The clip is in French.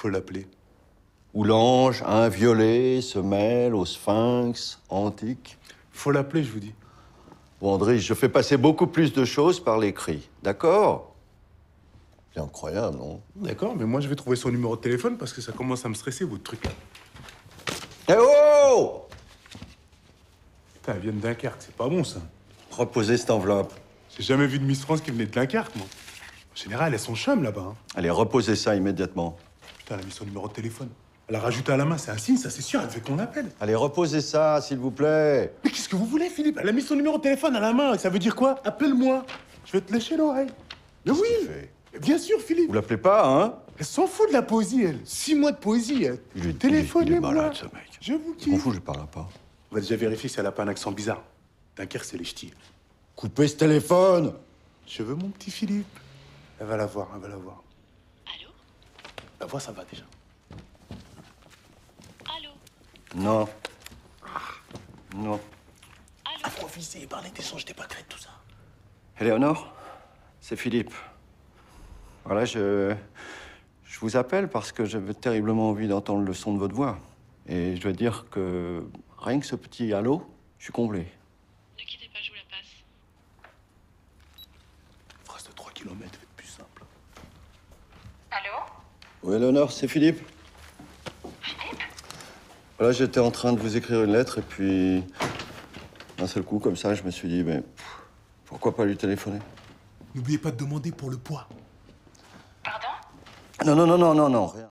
Faut l'appeler. Où l'ange inviolé se mêle au sphinx antique. Faut l'appeler, je vous dis. Bon, André, je fais passer beaucoup plus de choses par l'écrit. D'accord? C'est incroyable, non? D'accord, mais moi je vais trouver son numéro de téléphone parce que ça commence à me stresser, votre truc là. Eh oh Putain, elle vient de Dunkerque, c'est pas bon ça. Reposez cette enveloppe. J'ai jamais vu de Miss France qui venait de Dunkerque, moi. En général, elles sont chum là-bas. hein. Allez, reposez ça immédiatement. Putain, elle a mis son numéro de téléphone. Elle a rajouté à la main, c'est un signe, ça c'est sûr, elle veut qu'on l'appelle. Allez, reposez ça, s'il vous plaît. Mais qu'est-ce que vous voulez, Philippe? Elle a mis son numéro de téléphone à la main, ça veut dire quoi? Appelle-moi. Je vais te lécher l'oreille. Mais oui Mais Bien sûr, Philippe. Vous l'appelez pas, hein? Elle s'en fout de la poésie, elle. Six mois de poésie, elle. Il est- il est- il est Téléphonez-moi. malade, ce mec. Je vous Je m'en kiffe. fous, je parle pas. On va déjà vérifier si elle a pas un accent bizarre. Dunkerque, c'est les ch'tis. Coupez ce téléphone Je veux mon petit Philippe. Elle va la voir, elle va la voir. La voix, ça va déjà. Allô Non. Non. Allô Improviser, parler d'échanges, des pâquerettes, tout ça. Éléonore, c'est Philippe. Voilà, je. Je vous appelle parce que j'avais terriblement envie d'entendre le son de votre voix. Et je dois dire que rien que ce petit allô, je suis comblé. Ne quittez pas, je vous la passe. Phrase de 3 km, faites plus simple. Allô Oui, Éléonore, c'est Philippe? Voilà, j'étais en train de vous écrire une lettre et puis. D'un seul coup, comme ça, je me suis dit, mais. Pourquoi pas lui téléphoner? N'oubliez pas de demander pour le poids. Pardon? Non, non, non, non, non, non, rien.